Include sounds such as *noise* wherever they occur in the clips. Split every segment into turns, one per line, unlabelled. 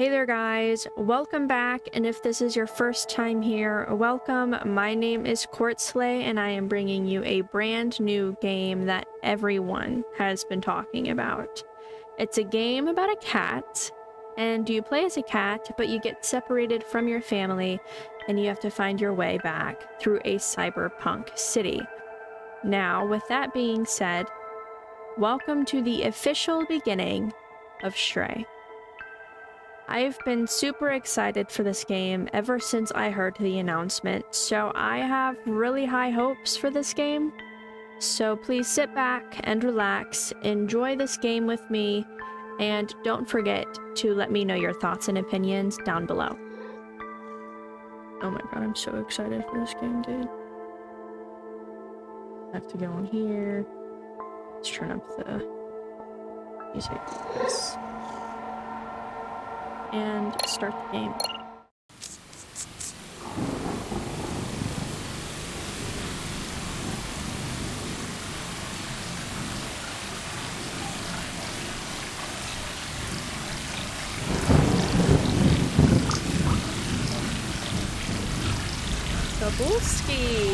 Hey there guys, welcome back and if this is your first time here, welcome. My name is Kortslay and I am bringing you a brand new game that everyone has been talking about. It's a game about a cat and you play as a cat but you get separated from your family and you have to find your way back through a cyberpunk city. Now with that being said, welcome to the official beginning of Stray. I've been super excited for this game ever since I heard the announcement, so I have really high hopes for this game. So please sit back and relax, enjoy this game with me, and don't forget to let me know your thoughts and opinions down below. Oh my god, I'm so excited for this game, dude. I have to go in here. Let's turn up the music and start the game.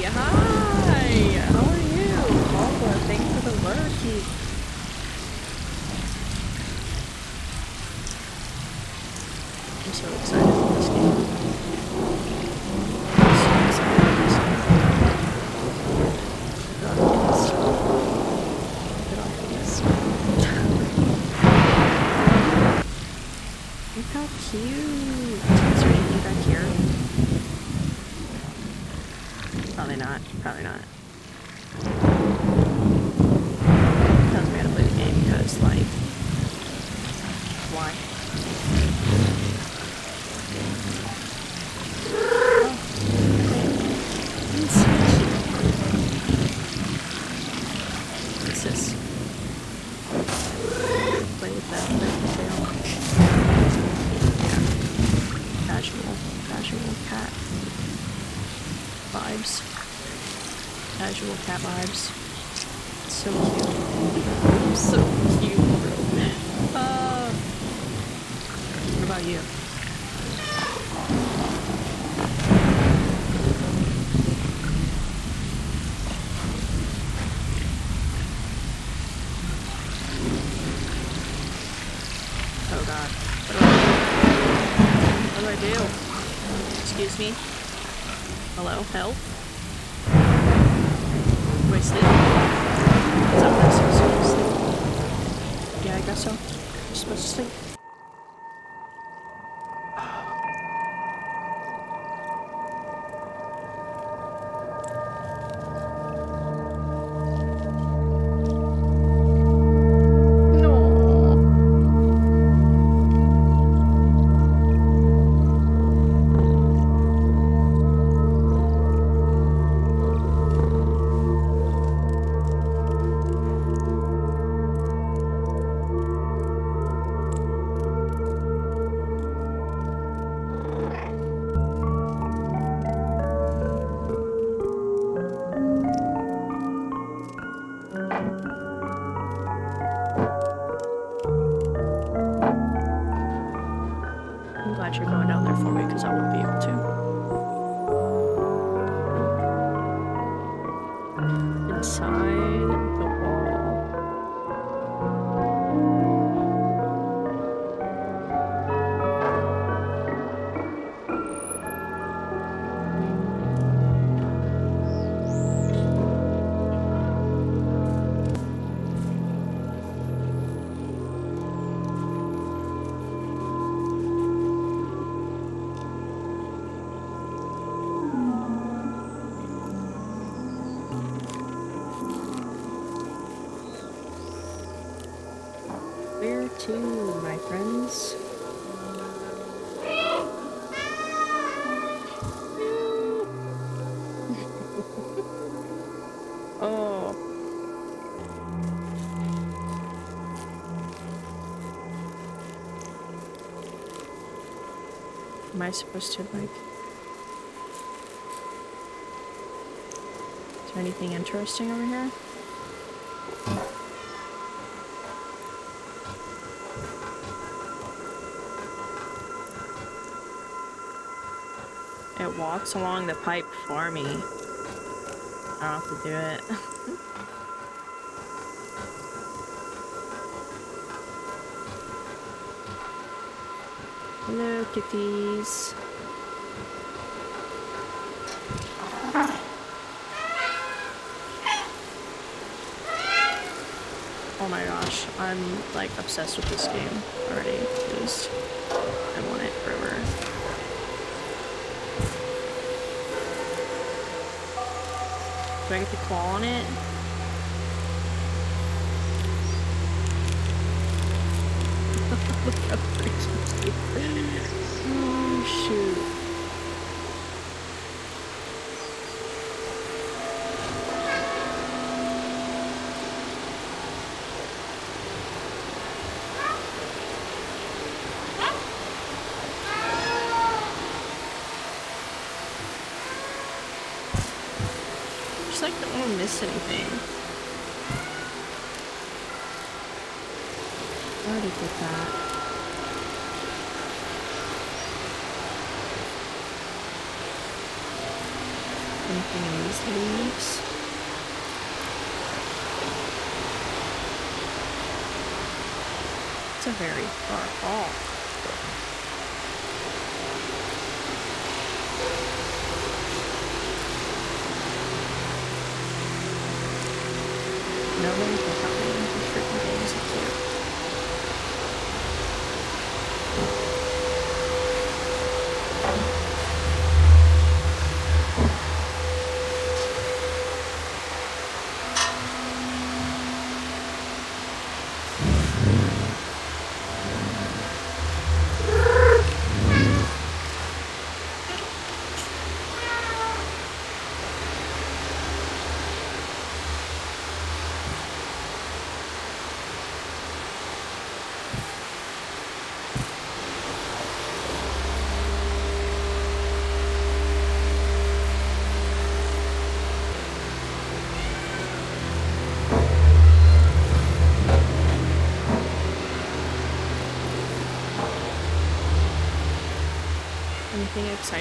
Hi! How are you? Thanks for the lurky. so excited for this game. Look how cute! Is there anything back here? Probably not. Probably not. Tells me how to play the game because, like, why? Casual cat vibes. So cute. so *laughs* Oh. am I supposed to, like... Is there anything interesting over here? It walks along the pipe for me. I don't have to do it. *laughs* Hello, kitties. Oh my gosh, I'm like obsessed with this game already. Just, I want it Do I get to claw on it? *laughs* Look how freaky. Oh shoot. Just like don't want to miss anything. I already did that. Anything in these leaves? It's a very far fall.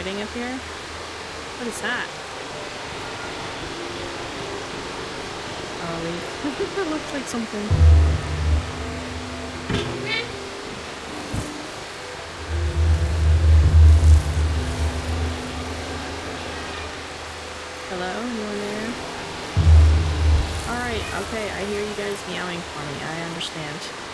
Exciting up here? What is that? Oh, *laughs* that looks like something. Hello? Anyone there? Alright, okay, I hear you guys meowing for me. I understand.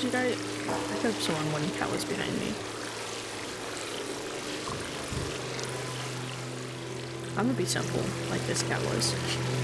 Did you guys... I could someone one cat was behind me. I'm gonna be simple, like this cat was.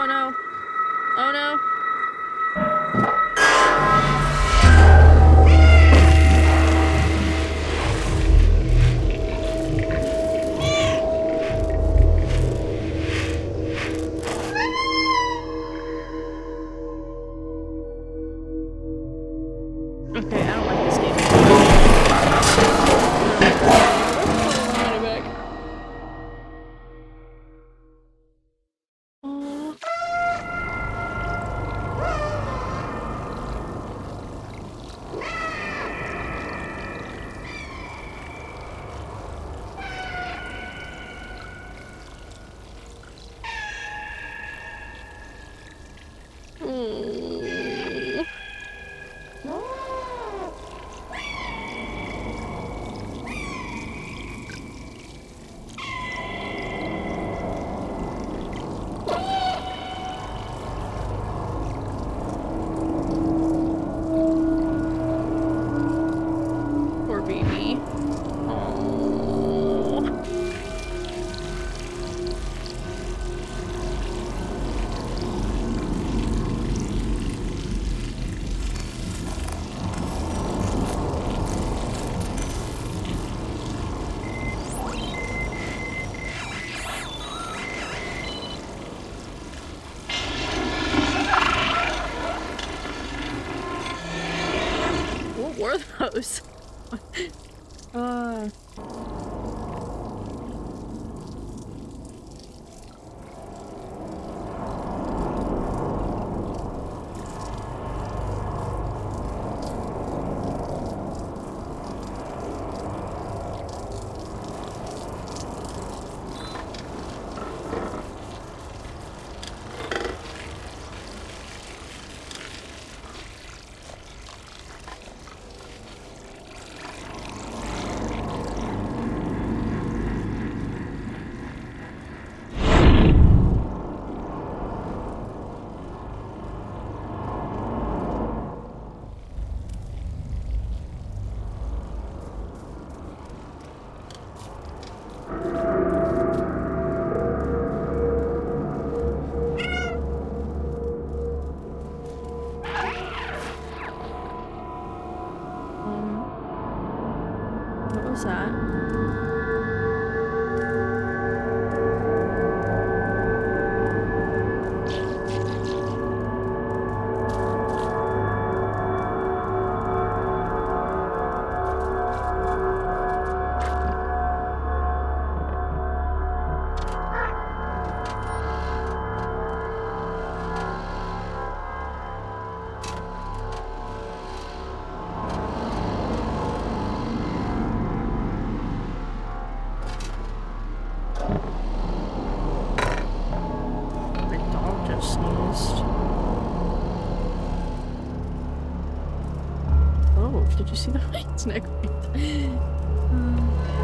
Oh no. Oh no. Did you see the white snake? trying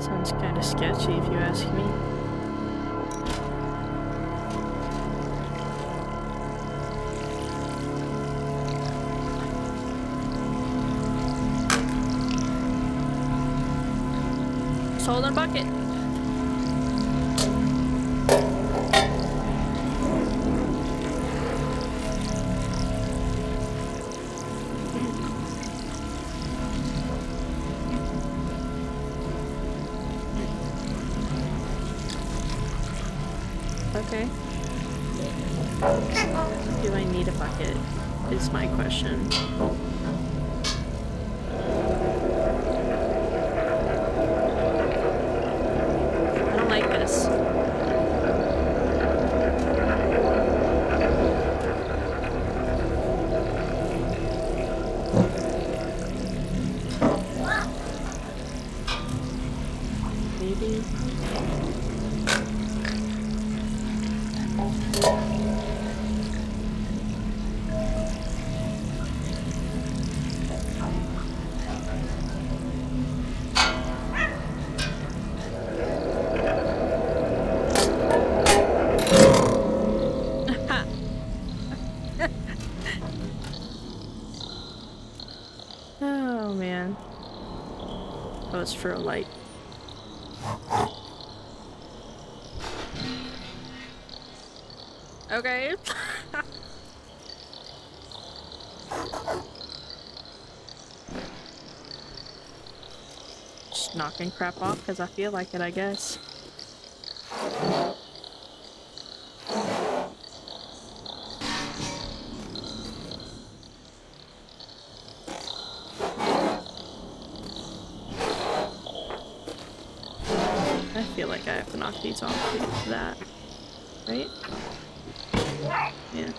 Sounds kind of sketchy if you ask me. A bucket. It's for a light. Okay. *laughs* Just knocking crap off because I feel like it, I guess. I feel like I have to knock these off to get to that. Right? Yeah.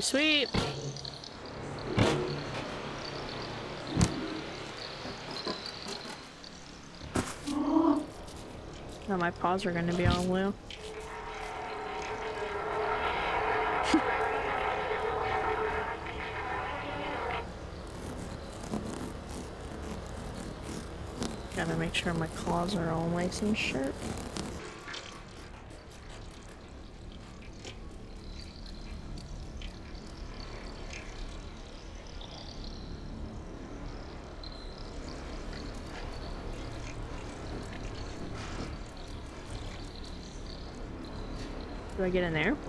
Sweet. Now my paws are gonna be all blue. *laughs* Gotta make sure my claws are all nice and sharp. Do I get in there? *laughs*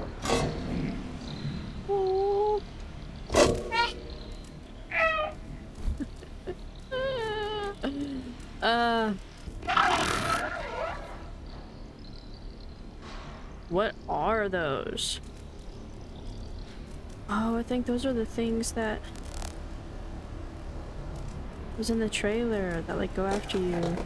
Uh. What are those? Oh, I think those are the things that was in the trailer that like go after you.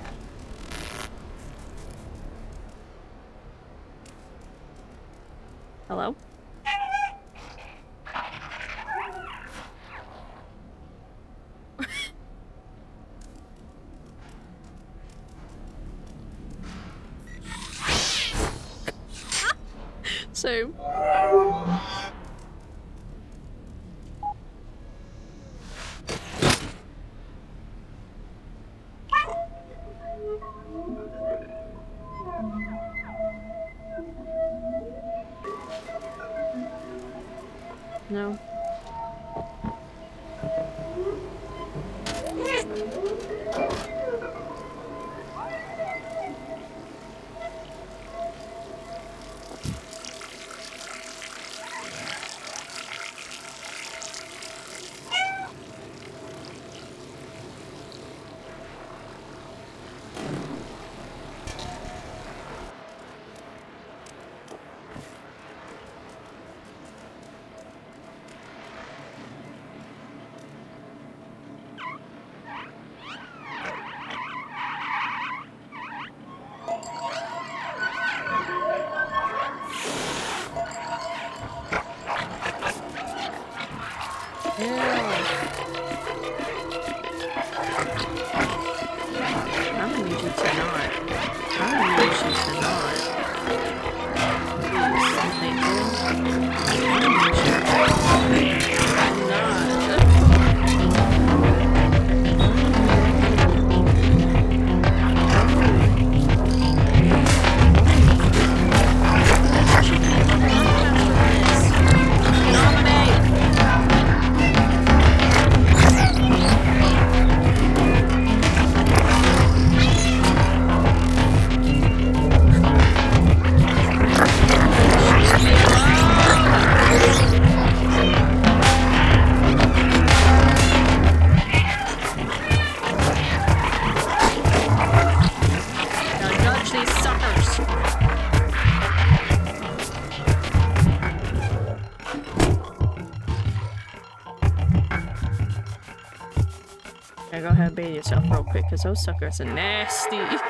Because those suckers are nasty. *laughs*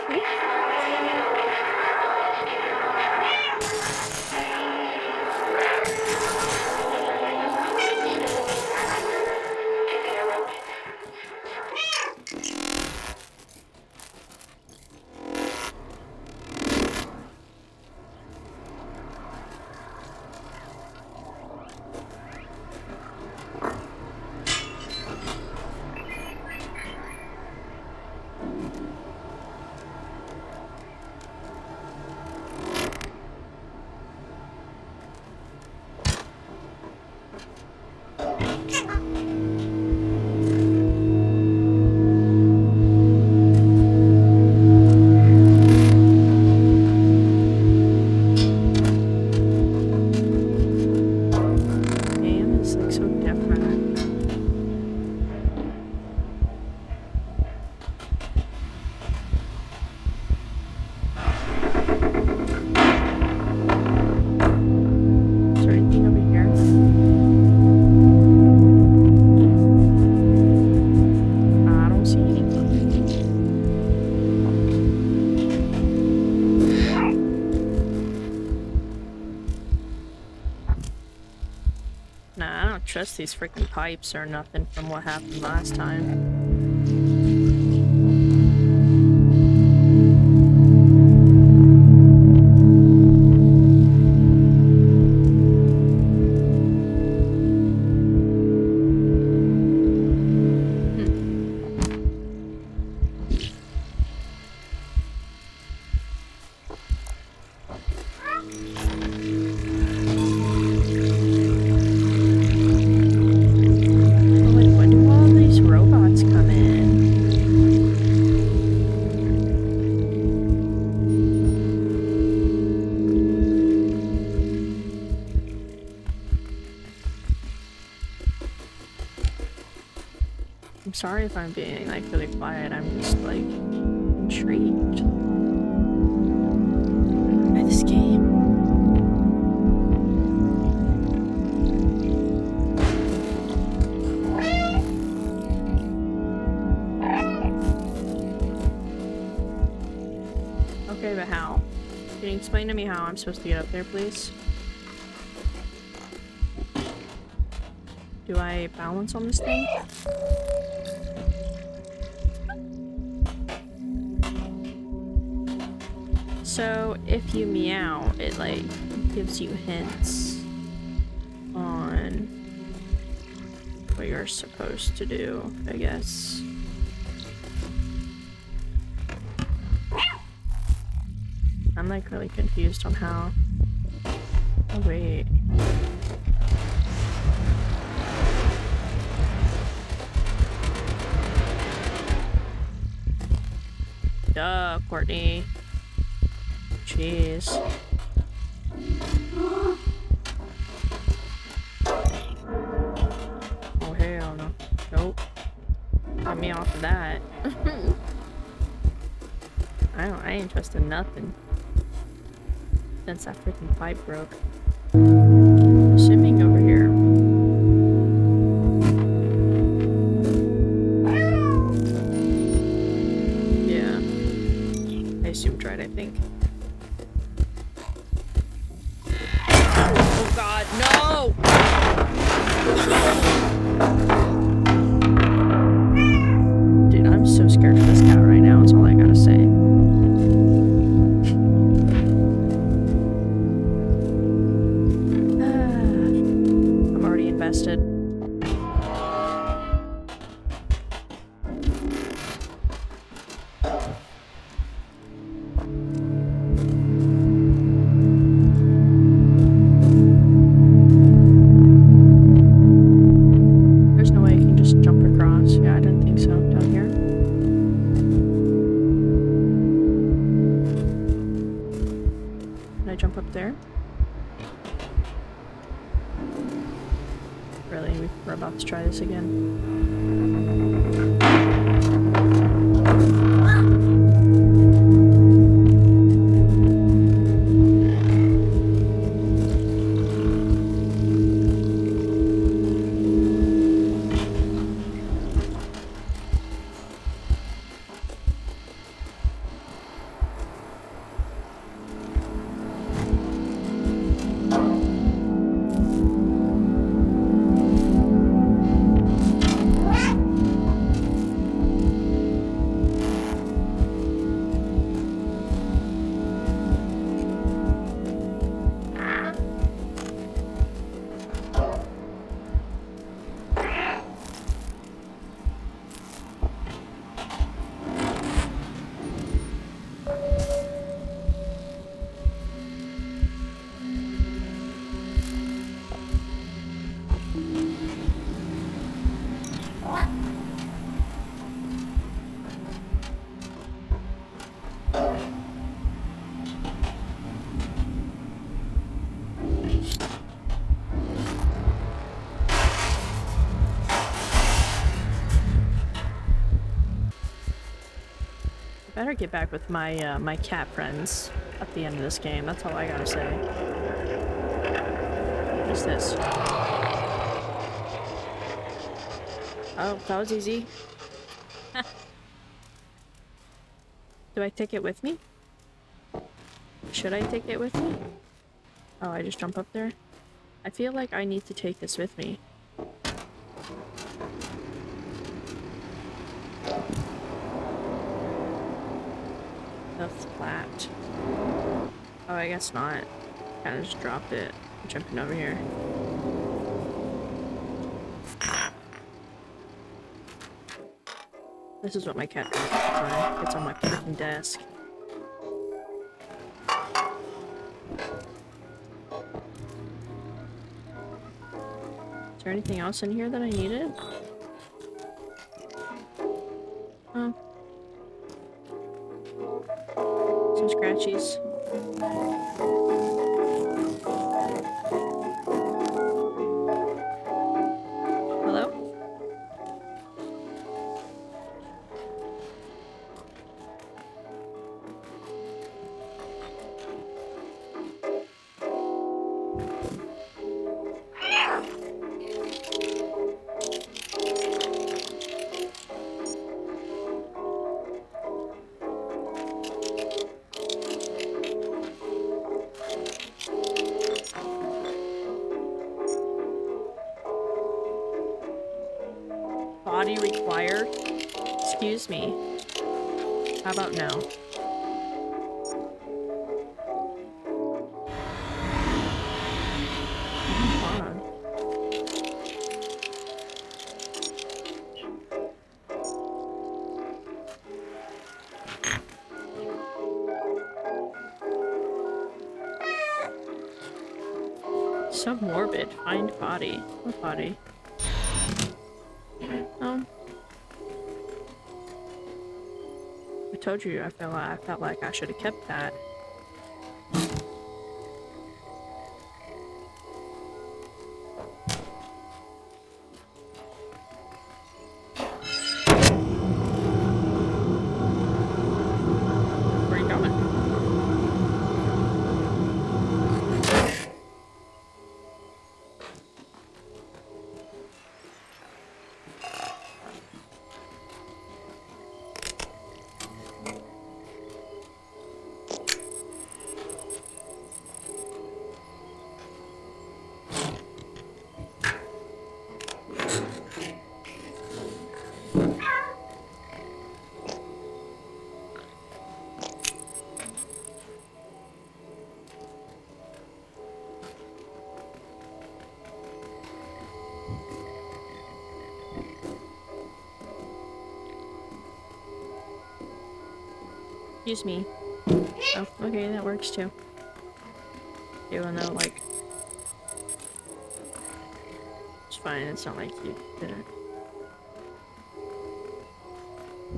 these freaking pipes or nothing from what happened last time. Supposed to get up there, please? Do I balance on this thing? So, if you meow, it like gives you hints on what you're supposed to do, I guess. I'm like really confused on how. Oh wait. Duh, Kortney. Jeez. Oh hell no. Nope. Get me off of that. *laughs* I don't I ain't trusting nothing. Since that freaking pipe broke. Assuming over here. Yeah. I assumed right, I think. Oh god, no! Better get back with my uh, my cat friends at the end of this game. That's all I gotta say. What's this? Oh, that was easy. *laughs* Do I take it with me? Should I take it with me? Oh, I just jump up there? I feel like I need to take this with me. That's flat. Oh, I guess not. Kinda just dropped it. Jumping over here. This is what my cat does. It's on my freaking desk. Is there anything else in here that I needed? Some scratchies. Find body. What body? Um. I told you I felt I felt like I should have kept that. Excuse me. Oh, okay, that works too. Even though, like... It's fine, it's not like you didn't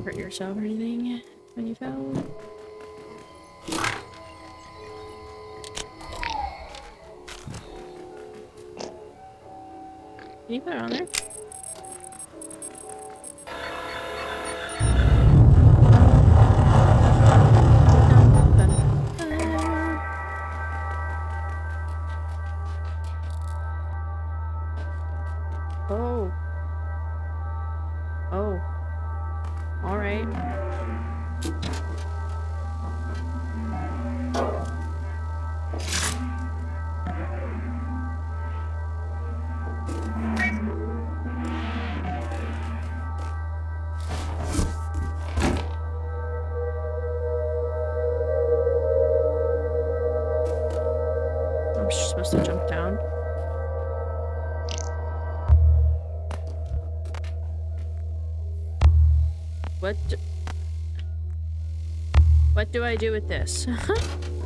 hurt yourself or anything when you fell. Can you put it on there? I'm supposed to jump down. What do, What do I do with this? *laughs*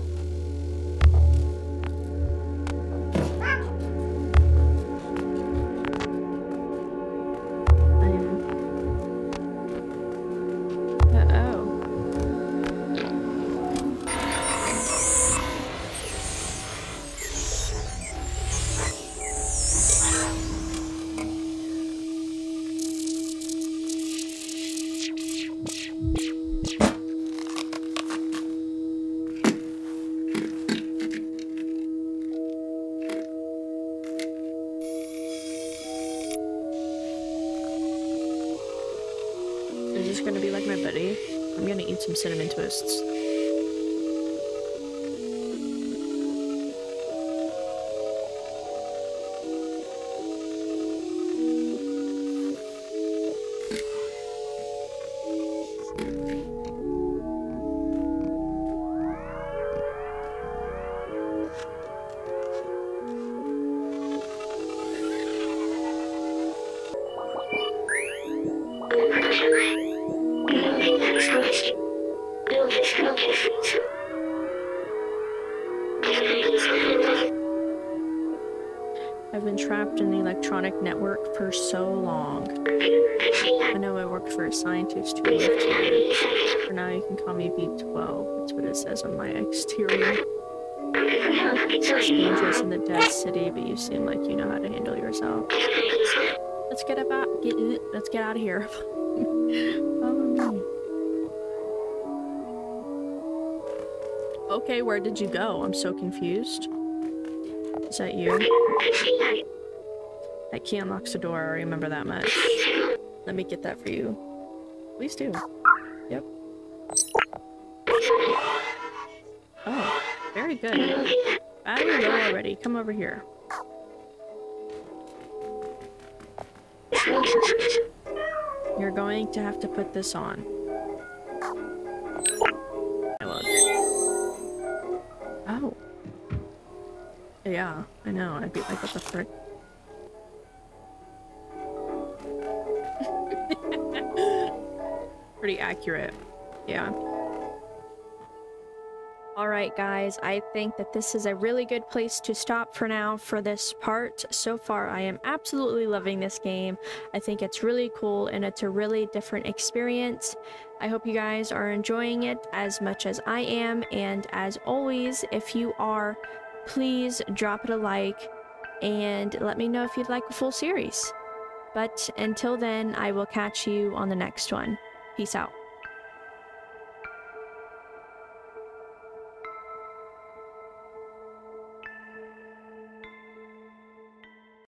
It's dangerous in the dead city, but you seem like you know how to handle yourself. Let's get about get let's get out of here. *laughs* Follow me. Okay, where did you go? I'm so confused. Is that you? That key unlocks the door, I remember that much. Let me get that for you. Please do. Yep. Oh, very good. Battery low already. Come over here. You're going to have to put this on. I. Oh. Yeah, I know. I'd be like, what the frick? *laughs* Pretty accurate. Yeah. Alright guys, I think that this is a really good place to stop for now for this part. So far, I am absolutely loving this game. I think it's really cool and it's a really different experience. I hope you guys are enjoying it as much as I am. And as always, if you are, please drop it a like and let me know if you'd like a full series. But until then, I will catch you on the next one. Peace out.